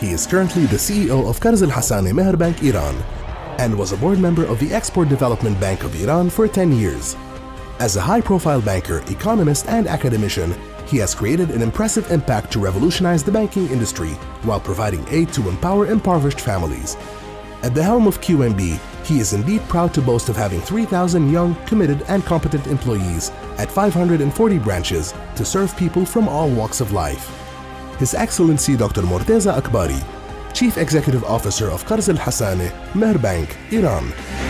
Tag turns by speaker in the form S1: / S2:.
S1: He is currently the CEO of Qarz Al Hassani Meher Bank Iran and was a board member of the Export Development Bank of Iran for 10 years. As a high-profile banker, economist, and academician, he has created an impressive impact to revolutionize the banking industry while providing aid to empower impoverished families. At the helm of QMB, he is indeed proud to boast of having 3,000 young, committed, and competent employees at 540 branches to serve people from all walks of life. His Excellency Dr. Morteza Akbari, Chief Executive Officer of Qarz Al Bank, Iran.